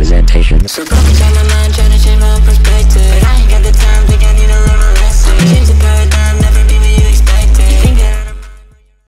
presentation.